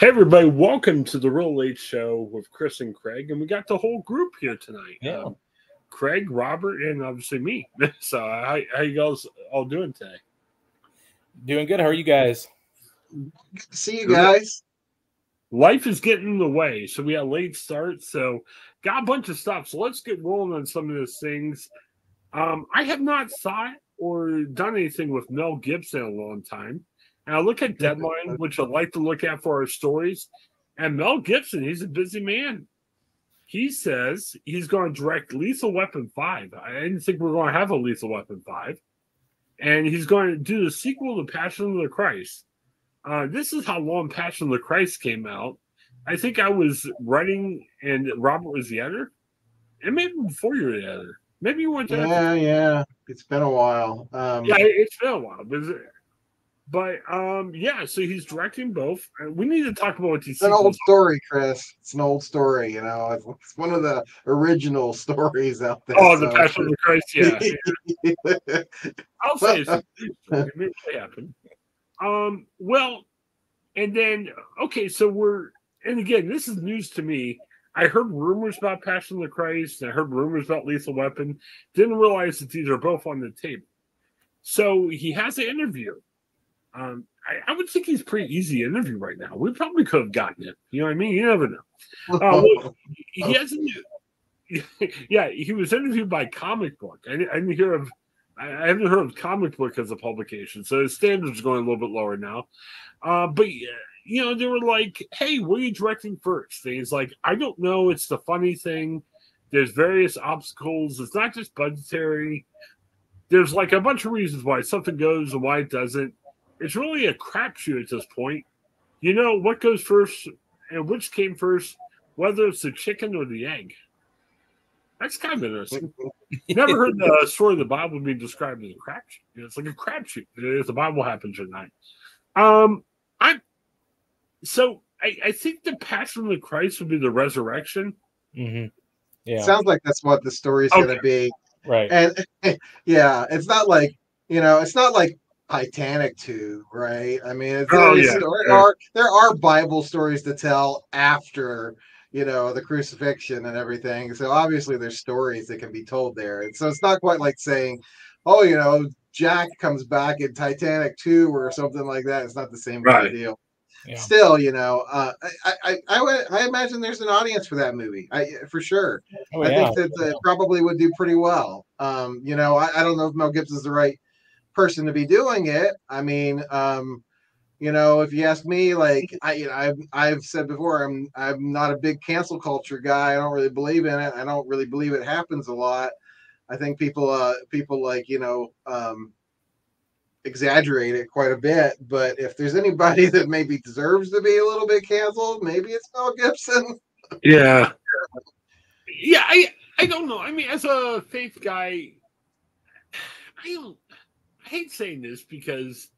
Hey, everybody, welcome to the Real Late Show with Chris and Craig. And we got the whole group here tonight. Yeah. Um, Craig, Robert, and obviously me. so, how, how you guys all doing today? Doing good. How are you guys? See you guys. Life is getting in the way. So, we had a late start. So, got a bunch of stuff. So, let's get rolling on some of those things. Um, I have not saw or done anything with Mel Gibson in a long time. And I look at Deadline, which I like to look at for our stories. And Mel Gibson, he's a busy man. He says he's going to direct Lethal Weapon 5. I didn't think we are going to have a Lethal Weapon 5. And he's going to do the sequel to Passion of the Christ. Uh, this is how long Passion of the Christ came out. I think I was writing and Robert was the editor. And maybe before you were the editor. Maybe you went to Yeah, yeah. It's been a while. Um, yeah, it- it's been a while. But, but um, yeah, so he's directing both. We need to talk about what these It's an old story, Chris. It's an old story. You know, it's, it's one of the original stories out there. Oh, the Passion of the Christ, yeah. I'll say it's it may happen. Um, well, and then okay, so we're and again, this is news to me. I heard rumors about Passion of the Christ, and I heard rumors about Lethal Weapon. Didn't realize that these are both on the table. So he has an interview. Um, I, I would think he's pretty easy to interview right now. We probably could have gotten him. You know what I mean? You never know. Uh, well, he has a new, yeah, he was interviewed by Comic Book. I, didn't- I didn't hear of, I haven't heard of Comic Book as a publication, so his standards are going a little bit lower now. Uh, but you know, they were like, "Hey, what are you directing first? And he's like, "I don't know. It's the funny thing. There's various obstacles. It's not just budgetary. There's like a bunch of reasons why something goes and why it doesn't. It's really a crapshoot at this point. You know what goes first and which came first, whether it's the chicken or the egg. That's kind of interesting. Never heard the story of the Bible being described as a crapshoot. It's like a crapshoot if the Bible happens or not. Um, I'm so I, I think the Passion of the Christ would be the resurrection. Mm-hmm. Yeah. Sounds like that's what the story's Okay. going to be. right. And yeah, it's not like you know, it's not like Titanic 2, right? I mean, it's, Oh, yeah, there yeah. are there are Bible stories to tell after you know the crucifixion and everything. So obviously, there's stories that can be told there, and so it's not quite like saying, oh, you know, Jack comes back in Titanic 2 or something like that. It's not the same kind of deal. Yeah. Still, you know, uh, I, I, I, would, I imagine there's an audience for that movie, I, for sure. Oh, I yeah. think that it probably would do pretty well. Um, you know, I, I don't know if Mel Gibson's the right person to be doing it. I mean, um, you know, if you ask me, like I, you know, I've I've said before, I'm I'm not a big cancel culture guy. I don't really believe in it. I don't really believe it happens a lot. I think people, uh, people like you know, um, exaggerate it quite a bit. But if there's anybody that maybe deserves to be a little bit canceled, maybe it's Mel Gibson. Yeah. Yeah, I I don't know. I mean, as a faith guy, I don't I hate saying this because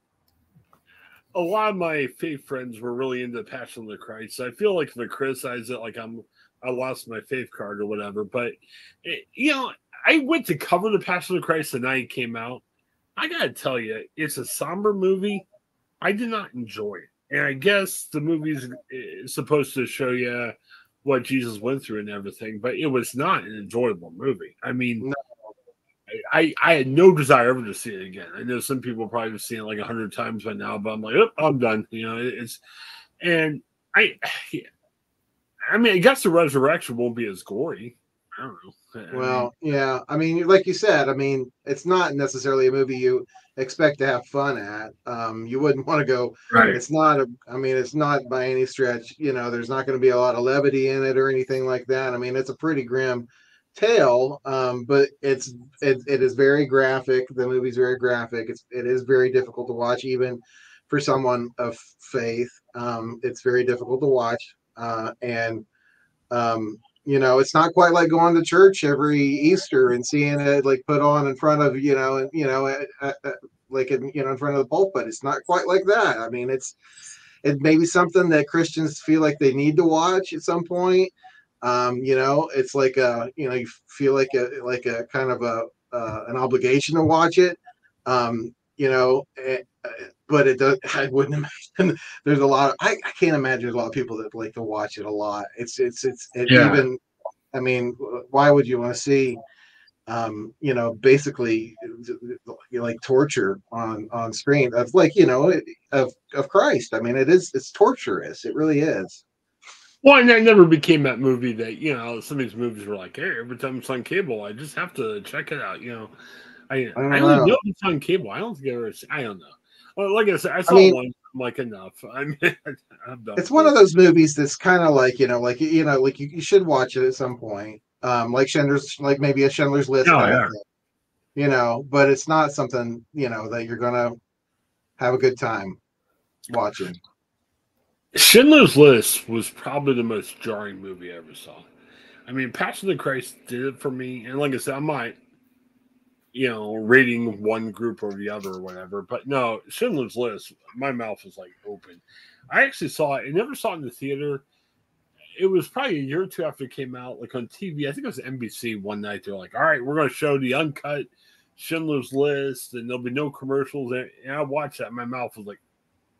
a lot of my faith friends were really into the Passion of the Christ. So I feel like if I criticize it, like I'm I lost my faith card or whatever. But it, you know, I went to cover the Passion of the Christ the night it came out. I gotta tell you, it's a somber movie. I did not enjoy it, and I guess the movie's eh, supposed to show you what Jesus went through and everything, but it was not an enjoyable movie. I mean, No. I, I had no desire ever to see it again. I know some people probably have seen it like a hundred times by now, but I'm like, oh, I'm done. You know, it's and I, I mean, I guess the resurrection won't be as gory. I don't know. I mean, Well, yeah. I mean, like you said, I mean, it's not necessarily a movie you expect to have fun at. Um, you wouldn't want to go. right. It's not a. I mean, it's not by any stretch. You know, there's not going to be a lot of levity in it or anything like that. I mean, it's a pretty grim tale, um, but it's it, it is very graphic. The movie's very graphic. It's it is very difficult to watch, even for someone of faith. Um, it's very difficult to watch, uh, and um, you know, it's not quite like going to church every Easter and seeing it like put on in front of you know, you know, uh, uh, uh, like in, you know, in front of the pulpit. It's not quite like that. I mean, it's it may be something that Christians feel like they need to watch at some point. Um, you know, it's like a you know, you feel like a like a kind of a uh, an obligation to watch it. Um, you know, eh, eh, but it does. I wouldn't imagine. There's a lot. Of, I, I can't imagine there's a lot of people that like to watch it a lot. It's it's it's it Yeah. even. I mean, why would you want to see? Um, you know, basically, like torture on on screen of like you know of of Christ. I mean, it is it's torturous. It really is. Well, and that never became that movie that you know some of these movies were like, hey, every time it's on cable, I just have to check it out. You know, I I, don't only know. know it's on cable. I don't think I ever. I don't know. Well, like I said, I saw mean- one. I'm like enough. I mean, I'm done. it's one of those movies that's kind of like you know like you know like you, you should watch it at some point um like schindler's like maybe a schindler's list Oh, yeah. thing, you know but it's not something you know that you're gonna have a good time watching Schindler's List was probably the most jarring movie I ever saw. I mean, Passion of the Christ did it for me, and like I said, I might, you know, rating one group or the other or whatever. But no, Schindler's List, my mouth was like open. I actually saw it. I never saw it in the theater. It was probably a year or two after it came out, like on TV. I think it was NBC one night. They're like, "All right, we're going to show the uncut Schindler's List, and there'll be no commercials." And, I watched that. My mouth was like,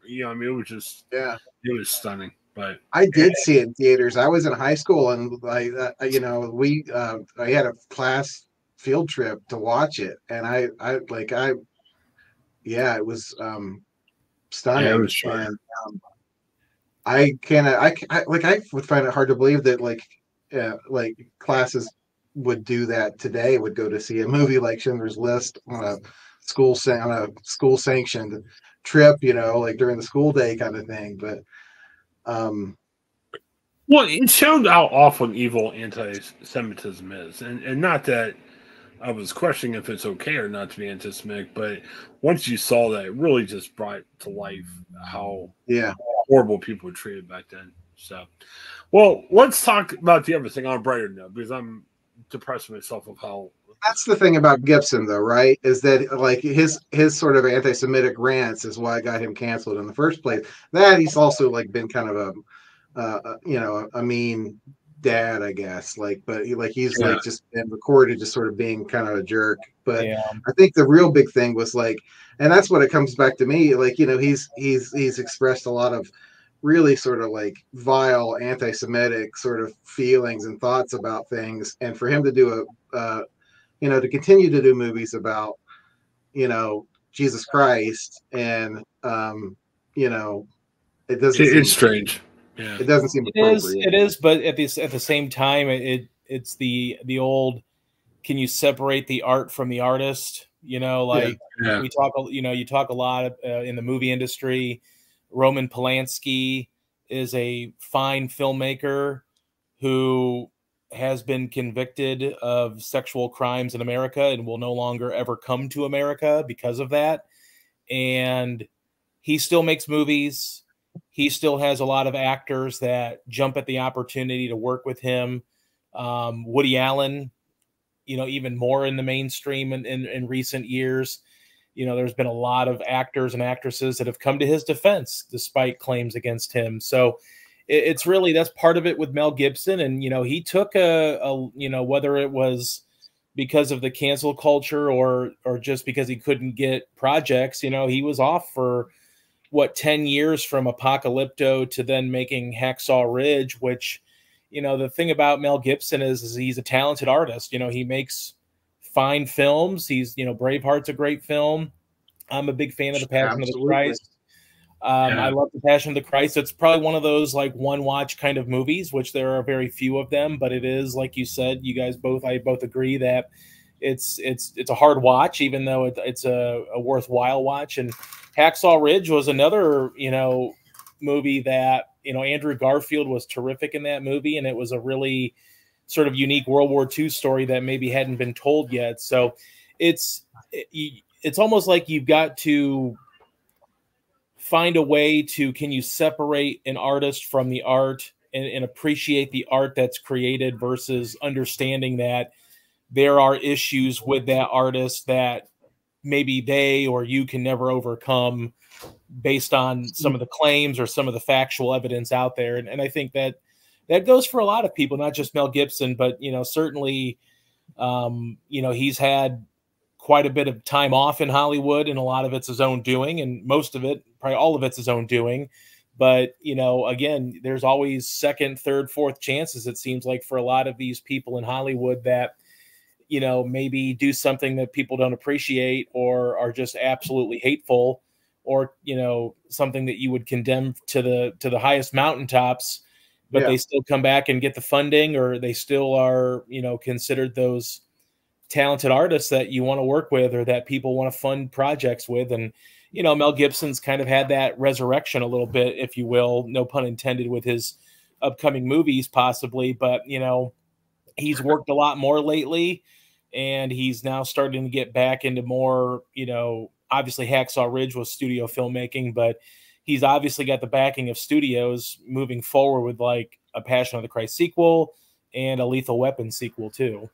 you know, I mean, it was just yeah. it was stunning. But i did see it in theaters. I was in high school and i uh, you know we uh i had a class field trip to watch it and i i like i yeah it was um stunning. Yeah, it was and um, i can't I, I like i would find it hard to believe that like uh, like classes would do that today would go to see a movie like schindler's list on a school on a school sanctioned trip you know like during the school day kind of thing but um Well, it showed how awful evil anti-Semitism is, and and not that I was questioning if it's okay or not to be anti-Semitic, but once you saw that, it really just brought to life how yeah horrible people were treated back then. So, well, let's talk about the other thing on a brighter note because I'm depressed myself of how. That's the thing about Gibson, though, right? Is that like his his sort of anti-Semitic rants is why I got him canceled in the first place. That he's also like been kind of a, uh, you know, a mean dad, I guess. Like, but he like he's Yeah. like just been recorded just sort of being kind of a jerk. But yeah. I think the real big thing was like, and that's what it comes back to me. Like, you know, he's he's he's expressed a lot of really sort of like vile anti-Semitic sort of feelings and thoughts about things, and for him to do a, uh, you know, to continue to do movies about, you know, Jesus Christ, and um, you know, it doesn't. It- seem, it's strange. Yeah. It doesn't seem It is. appropriate. It is. But at this, at the same time, it, it it's the the old. Can you separate the art from the artist? You know, like Yeah. we talk. You know, you talk a lot uh, in the movie industry. Roman Polanski is a fine filmmaker who has been convicted of sexual crimes in America and will no longer ever come to America because of that. And he still makes movies. He still has a lot of actors that jump at the opportunity to work with him. Um, Woody Allen, you know, even more in the mainstream in, in, in recent years. You know, there's been a lot of actors and actresses that have come to his defense despite claims against him. So it, it's really that's part of it with Mel Gibson. And, you know, he took a, a you know, whether it was because of the cancel culture or or just because he couldn't get projects, you know, he was off for what 10 years from Apocalypto to then making Hacksaw Ridge, which you know the thing about Mel Gibson is, is he's a talented artist. You know, he makes fine films. He's you know Braveheart's a great film. I'm a big fan of the Passion of the Christ. Um, Yeah. I love the Passion of the Christ. It's probably one of those like one watch kind of movies, which there are very few of them. But it is like you said, you guys both I both agree that it's it's it's a hard watch, even though it, it's a, a worthwhile watch. And Hacksaw Ridge was another you know movie that you know Andrew Garfield was terrific in that movie, and it was a really sort of unique World War II story that maybe hadn't been told yet. So it's it, it's almost like you've got to find a way to can you separate an artist from the art and, and appreciate the art that's created versus understanding that there are issues with that artist that maybe they or you can never overcome based on some of the claims or some of the factual evidence out there. And, and i think that that goes for a lot of people not just mel gibson but you know certainly um, you know he's had quite a bit of time off in Hollywood, and a lot of it's his own doing, and most of it, probably all of it's his own doing. But you know, again, there's always second, third, fourth chances. It seems like for a lot of these people in Hollywood that you know maybe do something that people don't appreciate or are just absolutely hateful or you know something that you would condemn to the to the highest mountaintops but yeah. they still come back and get the funding or they still are you know considered those talented artists that you want to work with or that people want to fund projects with and you know mel gibson's kind of had that resurrection a little bit if you will no pun intended with his upcoming movies possibly but you know he's worked a lot more lately and he's now starting to get back into more, you know, obviously Hacksaw Ridge was studio filmmaking, but he's obviously got the backing of studios moving forward with like a Passion of the Christ sequel and a Lethal Weapon sequel too.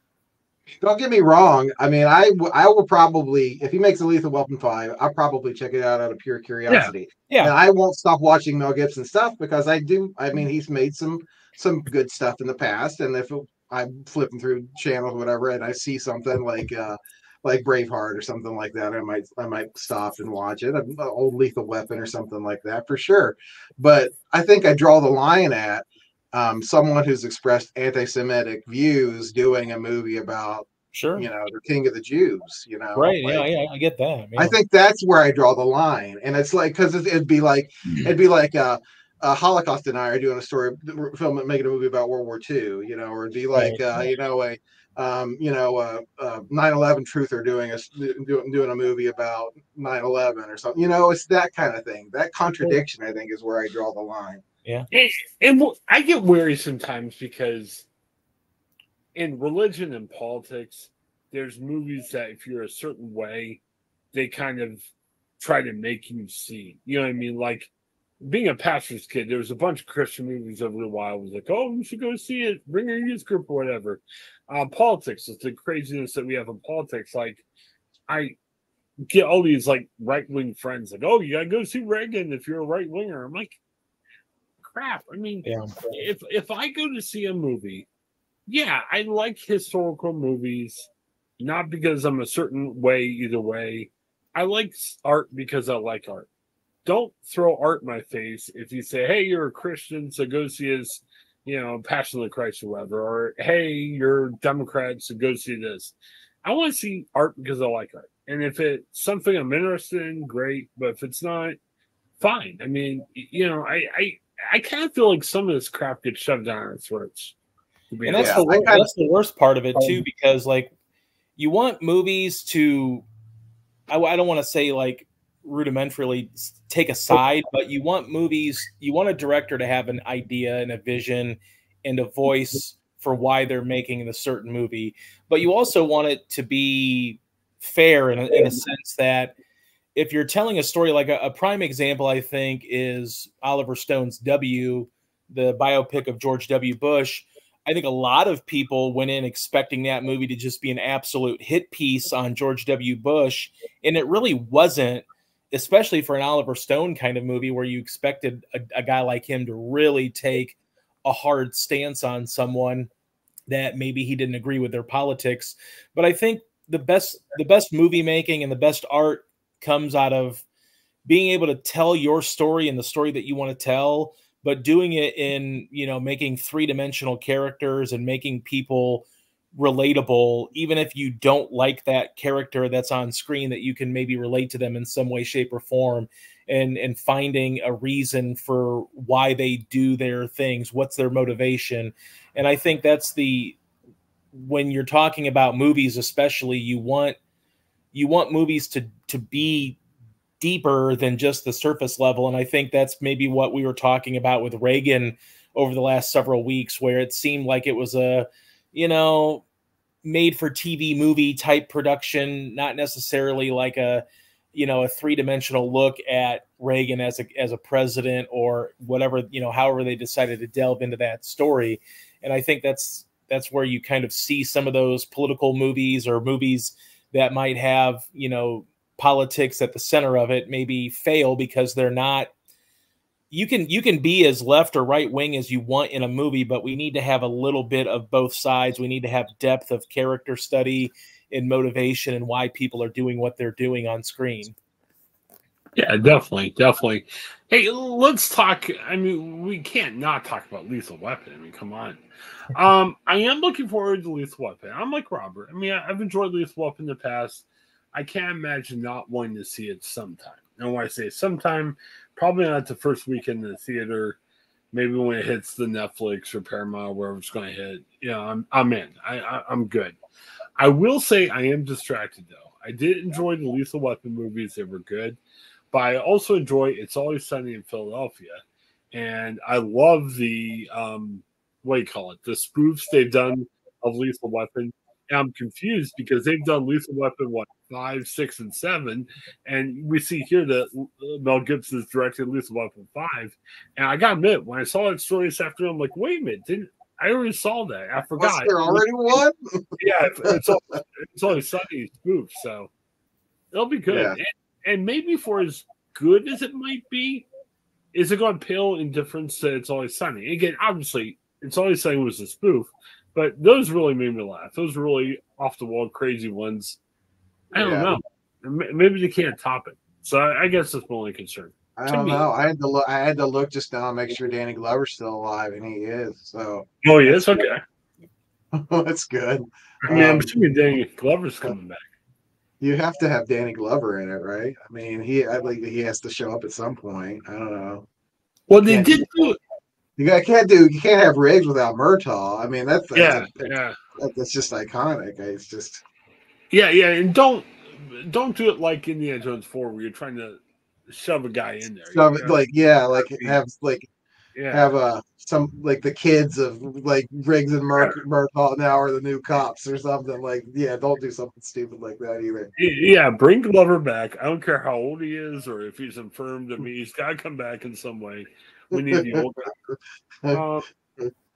Don't get me wrong. I mean, I I will probably if he makes a Lethal Weapon five, I'll probably check it out out of pure curiosity. Yeah, yeah. And I won't stop watching Mel Gibson stuff because I do. I mean, he's made some some good stuff in the past, and if it, I'm flipping through channels, whatever, and I see something like uh like Braveheart or something like that, I might I might stop and watch it. An old Lethal Weapon or something like that for sure. But I think I draw the line at um, someone who's expressed anti-Semitic views doing a movie about sure you know the king of the jews you know right like, yeah yeah i get that i think that's where i draw the line and it's like because it'd be like it'd be like uh a Holocaust denier doing a story film making a movie about World War II, you know, or it'd be like uh, you know a um, you know a, a 9/11 truther doing a doing, doing a movie about 9/11 or something. You know, it's that kind of thing. That contradiction, I think, is where I draw the line. Yeah, and, and I get weary sometimes because in religion and politics, there's movies that if you're a certain way, they kind of try to make you see. You know what I mean? Like being a pastor's kid, there was a bunch of Christian movies over the while. Was like, oh, you should go see it. Bring your youth group or whatever. Uh, politics, it's the craziness that we have in politics. Like, I get all these like right wing friends, like, oh, you gotta go see Reagan if you're a right winger. I'm like, crap. I mean, yeah. if if I go to see a movie, yeah, I like historical movies, not because I'm a certain way either way. I like art because I like art don't throw art in my face if you say, "Hey, you're a Christian, so go see his, you know, Passion of the Christ or whatever," or "Hey, you're Democrat, so go see this." I want to see art because I like art, and if it's something I'm interested in, great. But if it's not, fine. I mean, you know, I I I kind of feel like some of this crap gets shoved down our throats. And that's the worst, that's the worst part of it too, um, because like you want movies to, I, I don't want to say like rudimentarily take a side, but you want movies, you want a director to have an idea and a vision and a voice for why they're making a certain movie, but you also want it to be fair in a, in a sense that if you're telling a story, like a, a prime example, I think is Oliver Stone's W, the biopic of George W. Bush. I think a lot of people went in expecting that movie to just be an absolute hit piece on George W. Bush, and it really wasn't especially for an Oliver Stone kind of movie where you expected a, a, guy like him to really take a hard stance on someone that maybe he didn't agree with their politics. But I think the best the best movie making and the best art comes out of being able to tell your story and the story that you want to tell, but doing it in, you know, making three-dimensional characters and making people relatable even if you don't like that character that's on screen that you can maybe relate to them in some way shape or form and and finding a reason for why they do their things what's their motivation. And i think that's the when you're talking about movies especially you want you want movies to to be deeper than just the surface level and i think that's maybe what we were talking about with reagan over the last several weeks where it seemed like it was a you know, made for TV movie type production, not necessarily like a, you know, a three dimensional look at Reagan as a as a president or whatever, you know, however they decided to delve into that story. And I think that's that's where you kind of see some of those political movies or movies that might have, you know, politics at the center of it maybe fail because they're not you can you can be as left or right wing as you want in a movie but we need to have a little bit of both sides we need to have depth of character study and motivation and why people are doing what they're doing on screen. Yeah, definitely, definitely. Hey, let's talk. I mean, we can't not talk about Lethal Weapon. I mean, come on. Um, I am looking forward to Lethal Weapon. I'm like Robert. I mean, I've enjoyed Lethal Weapon in the past. I can't imagine not wanting to see it sometime. And when I say sometime, probably not the first weekend in the theater. Maybe when it hits the Netflix or Paramount, wherever it's going to hit. You know, I'm I'm in. I, I I'm good. I will say I am distracted though. I did enjoy the Lethal Weapon movies; they were good. But I also enjoy It's Always Sunny in Philadelphia, and I love the um, what do you call it? The spoofs they've done of Lethal Weapon. And I'm confused because they've done Lethal Weapon what five, six, and seven, and we see here that Mel Gibson is directing Lethal Weapon five. And I got to admit, when I saw that story this afternoon, I'm like, wait a minute, didn't I already saw that? I forgot. Was there already one? yeah, it's, all, it's always Sunny spoof, so it'll be good. Yeah. And, and maybe for as good as it might be, is it going to pale in difference to It's Always Sunny? Again, obviously, It's Always Sunny was a spoof, but those really made me laugh. Those really off the wall, crazy ones. I don't yeah. know. Maybe they can't top it. So I, I guess that's my only concern. I don't know. I had to look. I had to look just now, make sure Danny Glover's still alive, and he is. So. Oh, he is. Okay. that's good. I mean, um, I'm assuming Danny Glover's coming back you have to have Danny Glover in it, right? I mean, he I like he has to show up at some point. I don't know. Well, they did do it. You can't do you can't have Riggs without Murtaugh. I mean, that's, that's yeah, a, yeah. That's just iconic. It's just yeah, yeah, and don't don't do it like Indiana Jones four where you're trying to shove a guy in there. Shove it, like yeah, like have like yeah. have a uh, some like the kids of like Riggs and Mur- Murtaugh now are the new cops or something like yeah don't do something stupid like that either. Yeah bring Glover back. I don't care how old he is or if he's infirmed I mean he's got to come back in some way. We need the old uh,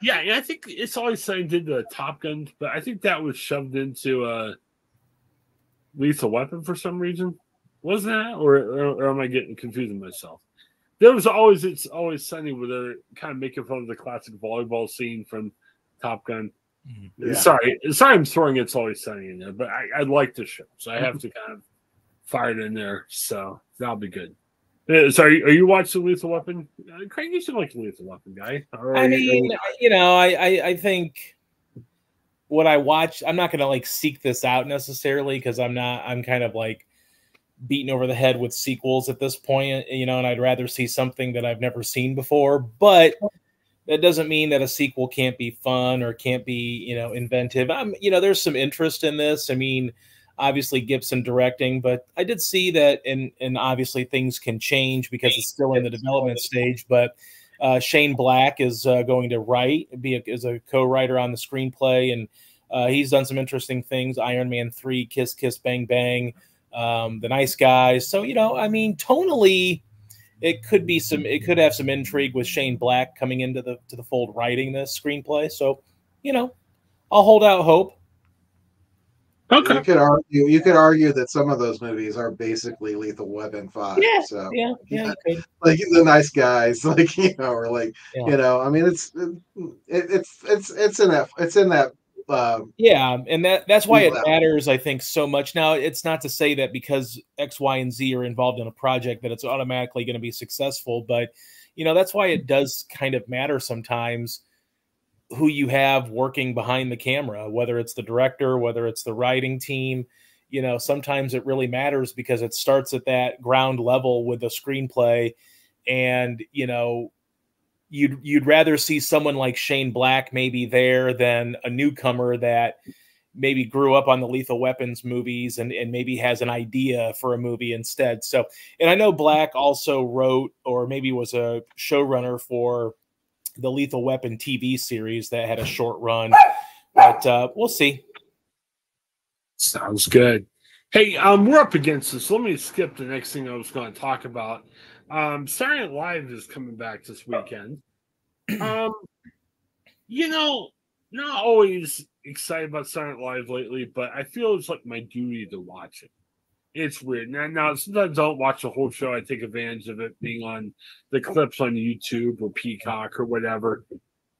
yeah I think it's always saying did the Top Gun but I think that was shoved into a Lethal Weapon for some reason. Wasn't that? Or, or, or am I getting confusing myself there was always it's always sunny where they're kind of making fun of the classic volleyball scene from Top Gun. Mm-hmm. Yeah. Sorry, sorry, I'm throwing it's always sunny in there, but I, I like the show, so I have to kind of fire it in there. So that'll be good. Uh, sorry, are you watching Lethal Weapon? Uh, Craig, you should like the Lethal Weapon guy. I mean, you, you know, I, I, I think what I watch, I'm not gonna like seek this out necessarily because I'm not. I'm kind of like beaten over the head with sequels at this point, you know, and I'd rather see something that I've never seen before. But that doesn't mean that a sequel can't be fun or can't be, you know, inventive. I'm, you know, there's some interest in this. I mean, obviously Gibson directing, but I did see that, and and obviously things can change because it's still in the development stage. But uh, Shane Black is uh, going to write, be a, as a co-writer on the screenplay, and uh, he's done some interesting things. Iron Man three, Kiss Kiss Bang Bang um, the nice guys. So you know, I mean, tonally, it could be some. It could have some intrigue with Shane Black coming into the to the fold writing this screenplay. So you know, I'll hold out hope. Okay. You could argue. You could argue that some of those movies are basically Lethal Weapon Five. Yeah. So yeah, yeah. like the nice guys, like you know, or like yeah. you know. I mean, it's it, it's it's it's in that it's in that um, yeah, and that that's why it matters, I think, so much. Now, it's not to say that because X, Y, and Z are involved in a project that it's automatically going to be successful, but you know that's why it does kind of matter sometimes who you have working behind the camera, whether it's the director, whether it's the writing team. You know, sometimes it really matters because it starts at that ground level with the screenplay, and you know you'd you'd rather see someone like Shane Black maybe there than a newcomer that maybe grew up on the Lethal Weapons movies and, and maybe has an idea for a movie instead. So, and I know Black also wrote or maybe was a showrunner for the Lethal Weapon TV series that had a short run, but uh, we'll see. Sounds good. Hey, um, we're up against this. Let me skip the next thing I was going to talk about. Um, Saturday Night Live is coming back this weekend. Um, you know, not always excited about Saturday Night Live lately, but I feel it's like my duty to watch it. It's weird. Now, now sometimes I don't watch the whole show. I take advantage of it being on the clips on YouTube or Peacock or whatever.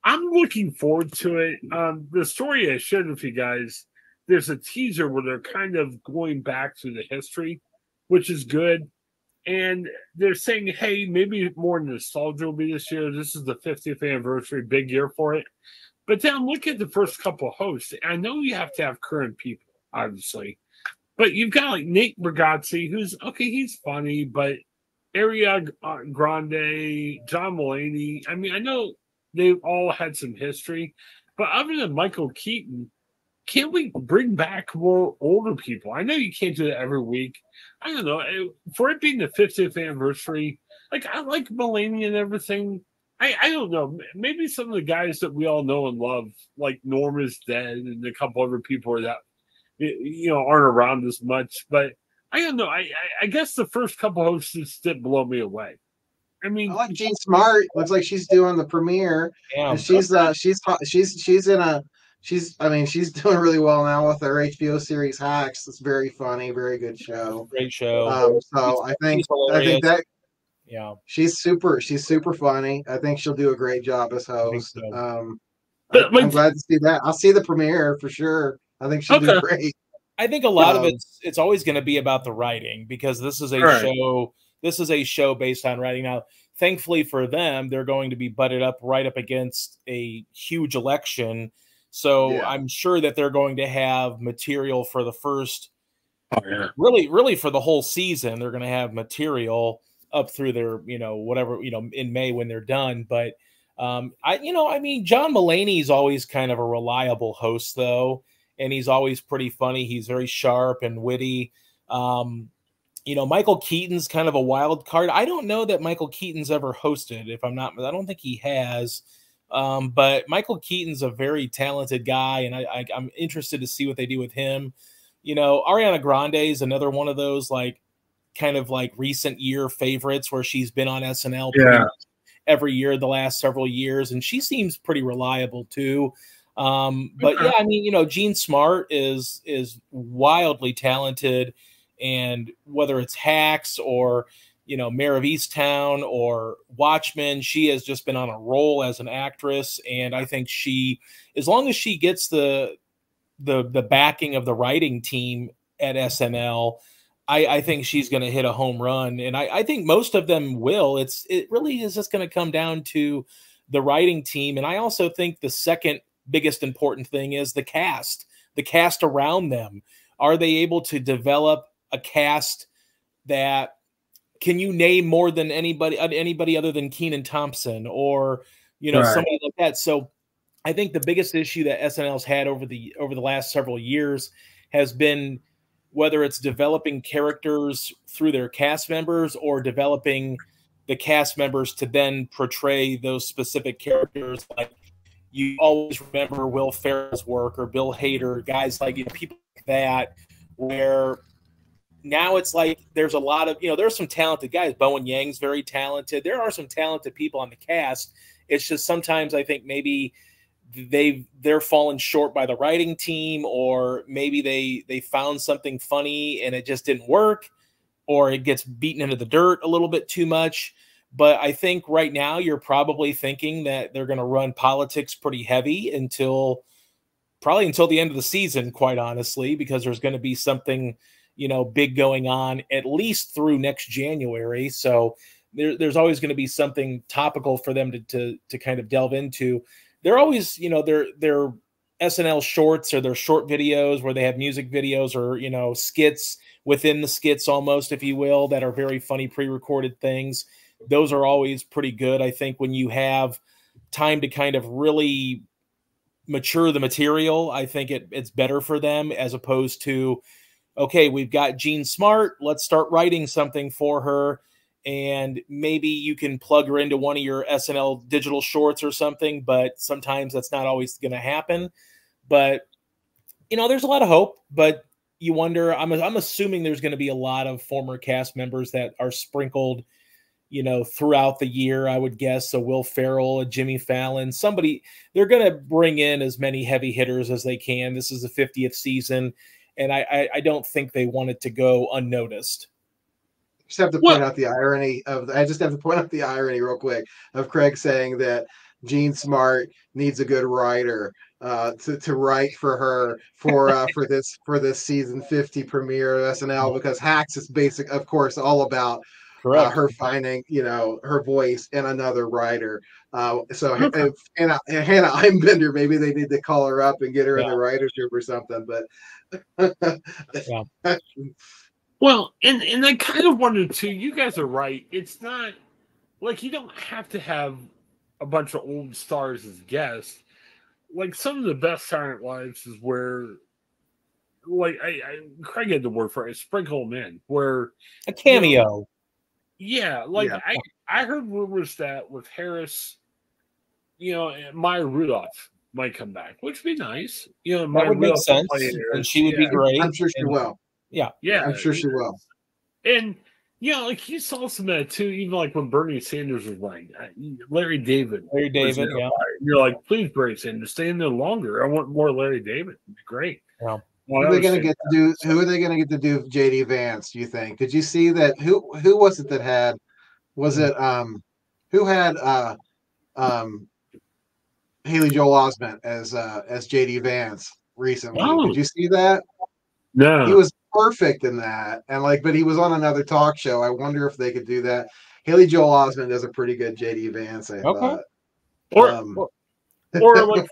I'm looking forward to it. Um, the story I shared with you guys there's a teaser where they're kind of going back through the history, which is good. And they're saying, hey, maybe more nostalgia will be this year. This is the 50th anniversary, big year for it. But then look at the first couple hosts. I know you have to have current people, obviously, but you've got like Nate Bargatze, who's okay, he's funny, but Ariana uh, Grande, John Mulaney. I mean, I know they've all had some history, but other than Michael Keaton, can't we bring back more older people? I know you can't do that every week. I don't know. For it being the 50th anniversary, like I like Mulaney and everything. I, I don't know. Maybe some of the guys that we all know and love, like Norm is dead, and a couple other people that you know aren't around as much. But I don't know. I I, guess the first couple hosts did blow me away. I mean, I like Jean Smart. Looks like she's doing the premiere. Yeah, she's uh she's she's she's in a she's I mean she's doing really well now with her HBO series Hacks. It's very funny, very good show. Great show. Um, so I think I think that yeah she's super she's super funny. I think she'll do a great job as host. So. Um, but, I'm glad to see that. I'll see the premiere for sure. I think she'll okay. do great. I think a lot um, of it's it's always going to be about the writing because this is a right. show. This is a show based on writing. Now, thankfully for them, they're going to be butted up right up against a huge election. So yeah. I'm sure that they're going to have material for the first, oh, yeah. really, really for the whole season. They're going to have material up through their, you know, whatever, you know, in May when they're done. But um, I, you know, I mean, John Mulaney is always kind of a reliable host, though and he's always pretty funny. He's very sharp and witty. Um, you know, Michael Keaton's kind of a wild card. I don't know that Michael Keaton's ever hosted. If I'm not, I don't think he has. Um, but Michael Keaton's a very talented guy, and I, I, I'm interested to see what they do with him. You know, Ariana Grande is another one of those like kind of like recent year favorites where she's been on SNL yeah. every year the last several years, and she seems pretty reliable too. Um, but yeah, I mean, you know, Jean Smart is is wildly talented, and whether it's Hacks or you know Mare of Easttown or Watchmen, she has just been on a roll as an actress, and I think she, as long as she gets the the the backing of the writing team at SNL. I, I think she's going to hit a home run, and I, I think most of them will. It's it really is just going to come down to the writing team, and I also think the second biggest important thing is the cast, the cast around them. Are they able to develop a cast that can you name more than anybody anybody other than Kenan Thompson or you know right. somebody like that? So I think the biggest issue that SNL's had over the over the last several years has been whether it's developing characters through their cast members or developing the cast members to then portray those specific characters like you always remember Will Ferrell's work or Bill Hader, guys like you know, people like that, where now it's like there's a lot of you know there's some talented guys. Bowen Yang's very talented. There are some talented people on the cast. It's just sometimes I think maybe they they're falling short by the writing team, or maybe they they found something funny and it just didn't work, or it gets beaten into the dirt a little bit too much. But I think right now you're probably thinking that they're going to run politics pretty heavy until probably until the end of the season, quite honestly, because there's going to be something, you know, big going on at least through next January. So there, there's always going to be something topical for them to, to to kind of delve into. They're always, you know, they're they're SNL shorts or their short videos where they have music videos or you know skits within the skits almost, if you will, that are very funny pre-recorded things those are always pretty good. I think when you have time to kind of really mature the material, I think it, it's better for them as opposed to, okay, we've got Jean Smart, let's start writing something for her. And maybe you can plug her into one of your SNL digital shorts or something, but sometimes that's not always going to happen. But, you know, there's a lot of hope, but you wonder, I'm, I'm assuming there's going to be a lot of former cast members that are sprinkled – you know, throughout the year, I would guess. So Will Ferrell, a Jimmy Fallon, somebody they're going to bring in as many heavy hitters as they can. This is the 50th season, and I, I, I don't think they want it to go unnoticed. Just have to point out the irony of. I just have to point out the irony real quick of Craig saying that Jean Smart needs a good writer uh, to to write for her for uh, for this for this season 50 premiere of SNL because Hacks is basic, of course, all about uh, her finding you know her voice in another writer. Uh, so okay. if Hannah, Hannah Einbinder, maybe they need to call her up and get her yeah. in the writers group or something. But yeah. well, and and I kind of wondered too. You guys are right. It's not like you don't have to have a bunch of old stars as guests. Like some of the best Silent Lives is where like I, I Craig had the word for it, sprinkle them in where a cameo. Yeah, like yeah. I I heard rumors that with Harris, you know, Maya Rudolph might come back, which would be nice. You know, Maya that would Rudolph make sense, and she would yeah. be great. I'm sure she and, will. Yeah, yeah, I'm sure she will. And yeah, you know, like you saw some of that too. Even like when Bernie Sanders was like uh, Larry David. Larry David, yeah. You're like, please, Bernie Sanders, stay in there longer. I want more Larry David. It'd be great. Yeah. Who are they going to get to do? Who are they going to get to do JD Vance? Do you think? Did you see that? Who who was it that had? Was it um, who had uh, um, Haley Joel Osment as uh as JD Vance recently? Oh. Did you see that? No, he was perfect in that, and like, but he was on another talk show. I wonder if they could do that. Haley Joel Osment does a pretty good JD Vance. I okay. thought. Or, um, or, or like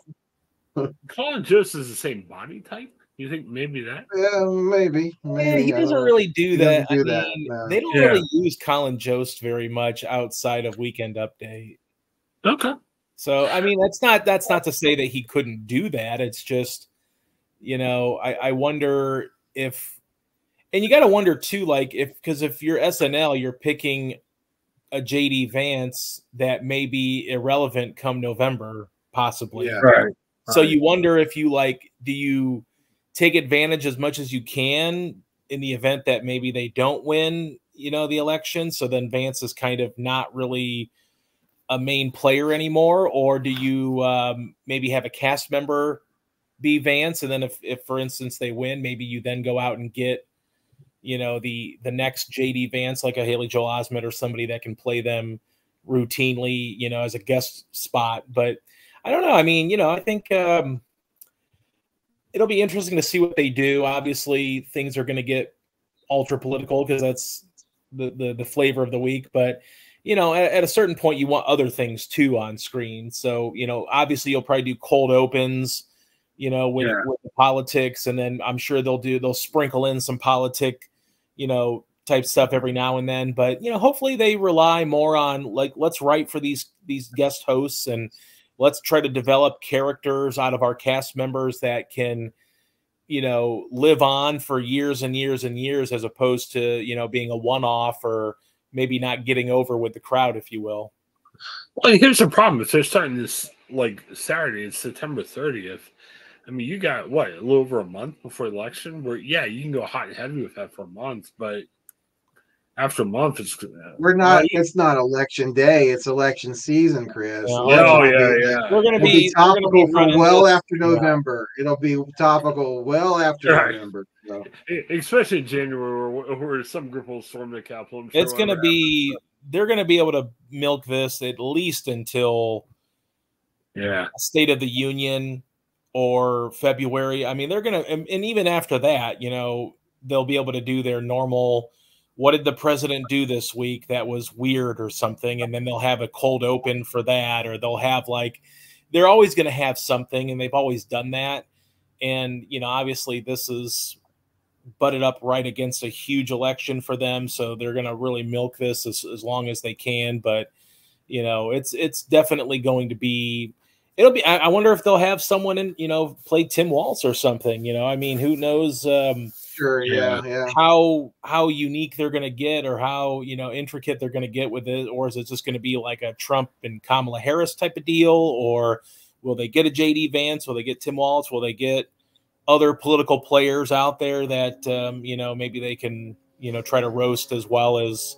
Colin Jost is the same body type. You think maybe that? Yeah, maybe. maybe. Yeah, he doesn't really do that. Do that mean, no. They don't yeah. really use Colin Jost very much outside of Weekend Update. Okay. So I mean, that's not that's not to say that he couldn't do that. It's just, you know, I, I wonder if, and you got to wonder too, like if because if you're SNL, you're picking a JD Vance that may be irrelevant come November, possibly. Yeah. Right. So you wonder if you like, do you take advantage as much as you can in the event that maybe they don't win, you know, the election. So then Vance is kind of not really a main player anymore, or do you um, maybe have a cast member be Vance, and then if, if for instance they win, maybe you then go out and get, you know, the the next JD Vance like a Haley Joel Osment or somebody that can play them routinely, you know, as a guest spot. But I don't know. I mean, you know, I think um, it'll be interesting to see what they do. Obviously, things are going to get ultra political because that's the, the the flavor of the week. But you know, at, at, a certain point, you want other things too on screen. So you know, obviously, you'll probably do cold opens. You know, with, yeah. with the politics, and then I'm sure they'll do they'll sprinkle in some politic, you know, type stuff every now and then. But you know, hopefully, they rely more on like let's write for these these guest hosts and let's try to develop characters out of our cast members that can you know live on for years and years and years as opposed to you know being a one-off or maybe not getting over with the crowd if you will. Well here's the problem. If they're starting this like saturday it's september 30th i mean you got what a little over a month before election? Where yeah you can go hot and heavy with that for a month but after a month, it's uh, we're not. It's not election day. It's election season, Chris. Yeah. Oh yeah, yeah. We're gonna be, be topical be for well this. after November. Yeah. It'll be topical well after right. November. So. Especially in January, where, where, some group will storm the Capitol. Sure it's gonna be. They're gonna be able to milk this at least until yeah State of the Union or February. I mean, they're gonna, and, and even after that, you know, they'll be able to do their normal what did the president do this week that was weird or something? And then they'll have a cold open for that or they'll have like they're always going to have something and they've always done that. And you know obviously this is butted up right against a huge election for them so they're going to really milk this as, as long as they can. But you know it's it's definitely going to be it'll be I, I wonder if they'll have someone in you know play tim walz or something you know? I mean who knows um sure yeah, yeah. how how unique they're going to get or how you know intricate they're going to get with it or is it just going to be like a trump and kamala harris type of deal or will they get a jd vance? Will they get tim walz? Will they get other political players out there that um, you know maybe they can you know try to roast as well as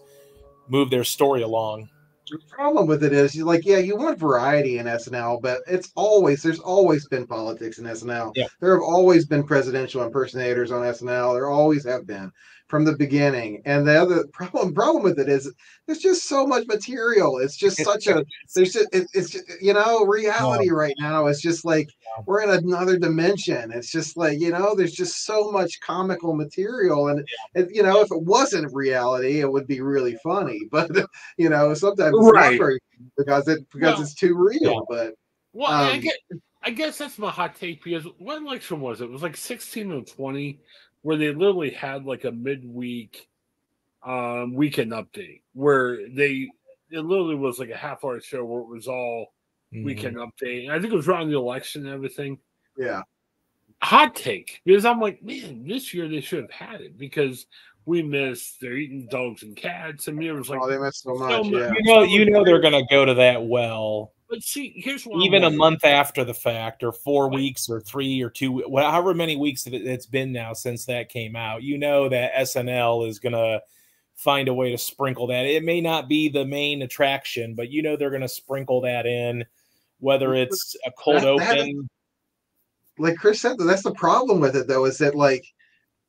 move their story along the problem with it is, you're like, yeah, you want variety in SNL, but it's always there's always been politics in SNL. Yeah. There have always been presidential impersonators on SNL. There always have been from the beginning. And the other problem problem with it is there's just so much material. It's just such a there's just it, it's just, you know reality yeah. right now. It's just like yeah. we're in another dimension. It's just like you know there's just so much comical material, and yeah. it, you know if it wasn't reality, it would be really funny. But you know sometimes right. because it because well, it's too real. But well, um, I, guess, I guess that's my hot take because what election was it? It was like 16 or 20 where they literally had like a midweek um, weekend update where they it literally was like a half hour show where it was all mm-hmm. weekend update. I think it was around the election and everything. Yeah. Hot take because I'm like, man, this year they should have had it because we missed they're eating dogs and cats. And mean, it was like, oh, they missed so much. So yeah. You know, you know, they're gonna go to that well but see, here's what even a month after the fact, or four weeks, or three, or two, however many weeks it's been now since that came out, you know that SNL is gonna find a way to sprinkle that. It may not be the main attraction, but you know they're gonna sprinkle that in, whether it's a cold that, open. That, like Chris said, that's the problem with it though, is that like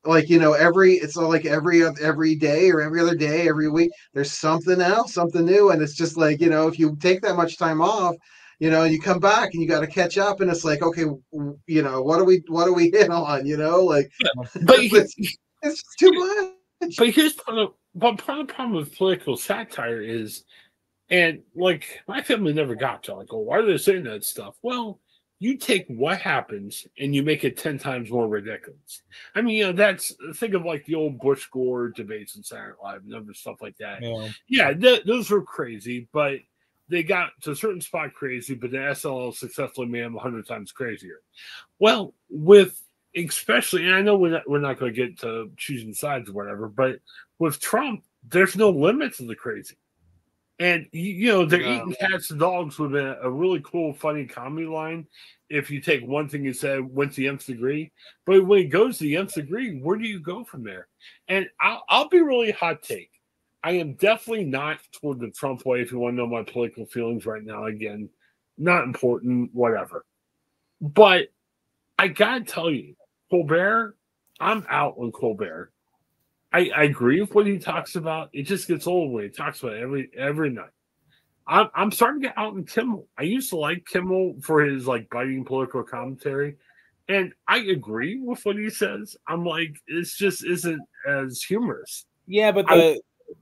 like you know every it's like every every day or every other day every week there's something else something new and it's just like you know if you take that much time off you know and you come back and you got to catch up and it's like okay you know what do we what do we hit on you know like but it's, it's too much. But here's part of but part of the problem with political satire is and like my family never got to like oh why are they saying that stuff? Well you take what happens and you make it 10 times more ridiculous. I mean, you know, that's think of like the old Bush Gore debates in Saturday Night Live and other stuff like that. Yeah, yeah th- those were crazy, but they got to a certain spot crazy, but the SNL successfully made them 100 times crazier. Well, with especially, and I know we're not, we're not going to get to choosing sides or whatever, but with Trump, there's no limit to the crazy. And you know they're yeah. eating cats and dogs with a, a, really cool, funny comedy line. If you take one thing you said went to the nth degree, but when it goes to the nth degree, where do you go from there? And I'll, I'll be really hot take. I am definitely not toward the Trump way. If you want to know my political feelings right now, again, not important, whatever. But I gotta tell you, Colbert, I'm out on Colbert. I, I agree with what he talks about. It just gets old when he talks about every every night. I'm I'm starting to get out in Kimmel. I used to like Kimmel for his like biting political commentary, and I agree with what he says. I'm like, it's just isn't as humorous. Yeah, but the I,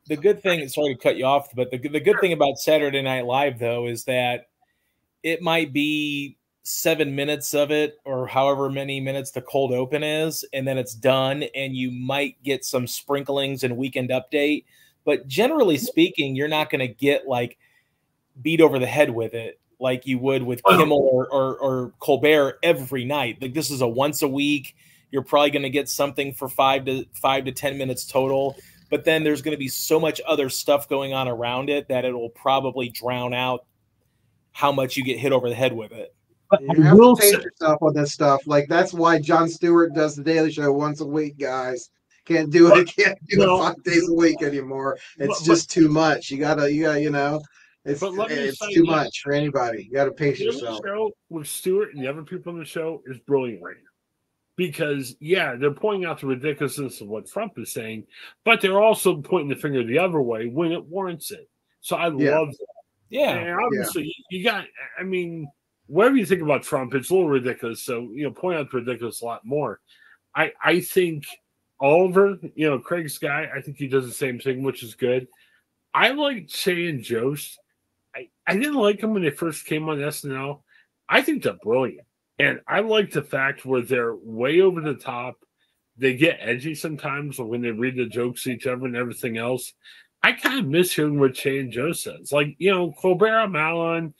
the good thing. Sorry to cut you off, but the the good thing about Saturday Night Live though is that it might be seven minutes of it or however many minutes the cold open is and then it's done and you might get some sprinklings and weekend update. But generally speaking you're not going to get like beat over the head with it like you would with oh, kimmel or, or, or colbert every night. Like this is a once a week. You're probably going to get something for five to five to ten minutes total. But then there's going to be so much other stuff going on around it that it'll probably drown out how much you get hit over the head with it you have to pace yourself on this stuff. Like that's why Jon Stewart does the Daily Show once a week, guys. Can't do it. Can't do no. it five days a week anymore. It's but, just but, too much. You gotta, you gotta, you know. It's, it's too much for anybody. You got to pace yourself. Show with Stewart and the other people on the show is brilliant right now. Because yeah, they're pointing out the ridiculousness of what Trump is saying, but they're also pointing the finger the other way when it warrants it. So I yeah. love that. Yeah, and obviously yeah. you got. I mean, whatever you think about Trump, it's a little ridiculous. So you know, point out ridiculous a lot more. I I think Oliver, you know, Craig's guy, I think he does the same thing, which is good. I like Che and Jost. I, I didn't like them when they first came on SNL. I think they're brilliant. And I like the fact where they're way over the top. They get edgy sometimes when they read the jokes to each other and everything else. I kind of miss hearing what Che and Joe says. Like, you know, Colbert Malon,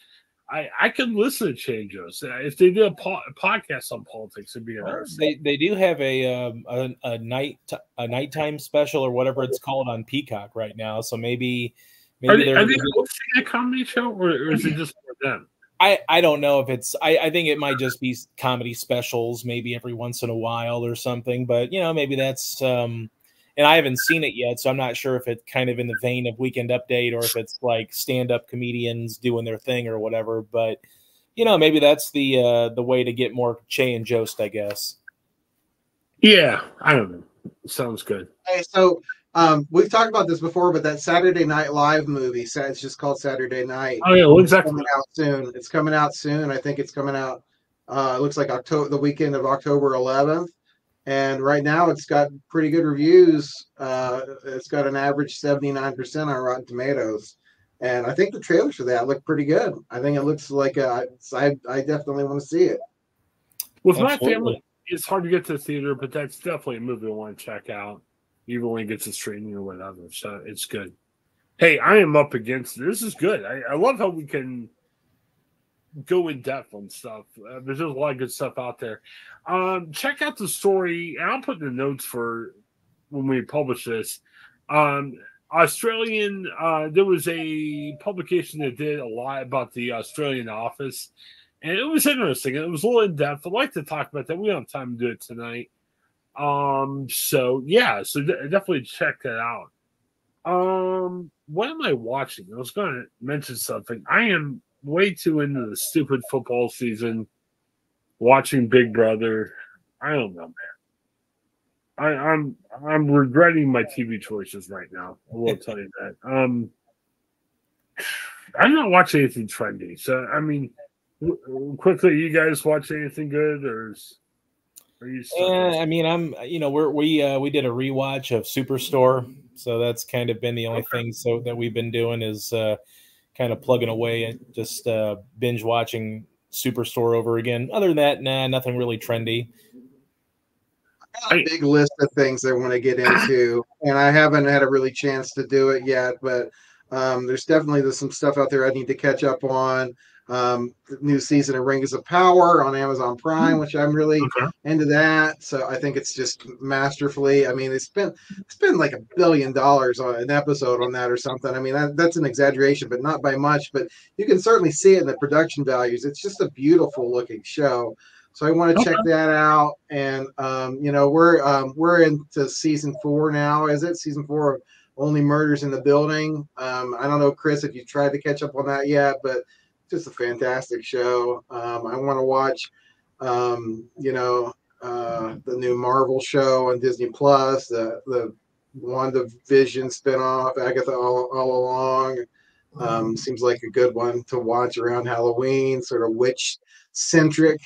I, I could listen to changes if they did a, po- a podcast on politics. It'd be interesting. They they do have a um, a, a night a nighttime special or whatever it's called on Peacock right now. So maybe maybe are they, they're are they hosting a comedy show or, or is it just for them? I, I don't know if it's I, I think it might just be comedy specials maybe every once in a while or something but you know maybe that's um and I haven't seen it yet, so I'm not sure if it's kind of in the vein of Weekend Update or if it's like stand-up comedians doing their thing or whatever. But you know, maybe that's the uh, the way to get more Che and Jost, I guess. Yeah, I don't know. Sounds good. Hey, so um, we've talked about this before, but that Saturday Night Live movie, it's just called Saturday Night. Oh yeah, when's that coming out soon? It's coming out soon. I think it's coming out. Uh, it looks like October, the weekend of October 11th, and right now it's got pretty good reviews. Uh, it's got an average 79% on Rotten Tomatoes, and I think the trailers for that look pretty good. I think it looks like a, I I definitely want to see it. With my family, it's hard to get to the theater, but that's definitely a movie I want to check out even when it gets to streaming or whatever. So it's good. Hey, I am up against this. Is good. I, I love how we can go in depth on stuff. Uh, there's just a lot of good stuff out there. Um, check out the story, and I'll put the notes for when we publish this. Um, Australian, uh, there was a publication that did a lot about the Australian office, and it was interesting. It was a little in depth. I'd like to talk about that. We don't have time to do it tonight. Um, so yeah, so d- definitely check that out. Um, what am I watching? I was going to mention something. I am way too into the stupid football season. Watching Big Brother, I don't know, man. I, I'm I'm regretting my TV choices right now. I will tell you that. Um, I'm not watching anything trendy. So I mean, w- quickly, you guys watch anything good or? Is, yeah, I mean, I'm you know we're we uh, we did a rewatch of Superstore, so that's kind of been the only okay. thing so that we've been doing is uh, kind of plugging away and just uh, binge watching Superstore over again. Other than that, nah, nothing really trendy. I got a big list of things I want to get into, and I haven't had a really chance to do it yet. But um, there's definitely there's some stuff out there I need to catch up on um, the new season of Rings of Power on Amazon Prime, which I'm really okay. into that. So I think it's just masterfully. I mean, they spent spent like a billion dollars on an episode on that or something. I mean, that, that's an exaggeration, but not by much. But you can certainly see it in the production values. It's just a beautiful looking show. So I want to okay. check that out. And um, you know, we're um, we're into season four now. Is it season four of Only Murders in the Building? Um, I don't know, Chris, if you tried to catch up on that yet, but just a fantastic show. Um, I want to watch, um, you know, uh, the new Marvel show on Disney Plus, the the WandaVision spinoff, Agatha all, all along. Um, seems like a good one to watch around Halloween, sort of witch centric.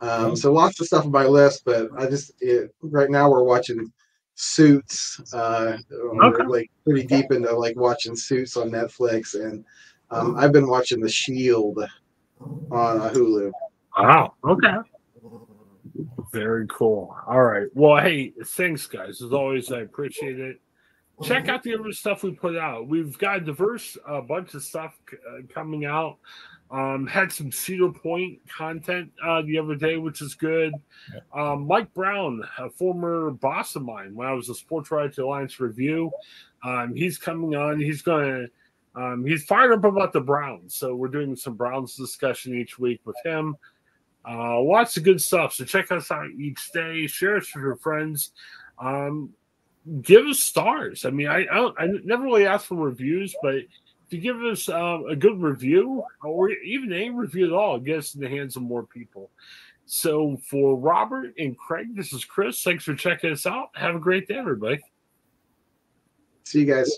Um, so lots of stuff on my list, but I just it, right now we're watching Suits. Uh, okay. like pretty deep into like watching Suits on Netflix, and um, I've been watching The Shield on uh, Hulu. Wow. Okay. Very cool. All right. Well, hey, thanks, guys. As always, I appreciate it. Check out the other stuff we put out. We've got a diverse uh, bunch of stuff uh, coming out. Um, had some Cedar Point content uh, the other day, which is good. Um, Mike Brown, a former boss of mine when I was a Sports writer Writers Alliance review, um, he's coming on. He's going to um, he's fired up about the Browns, so we're doing some Browns discussion each week with him. Uh, lots of good stuff. So check us out each day. Share us with your friends. Um, give us stars. I mean, I I, I, never really ask for reviews, but you give us uh, a good review or even a review at all, it gets in the hands of more people. So for Robert and Craig, this is Chris. Thanks for checking us out. Have a great day, everybody. See you guys.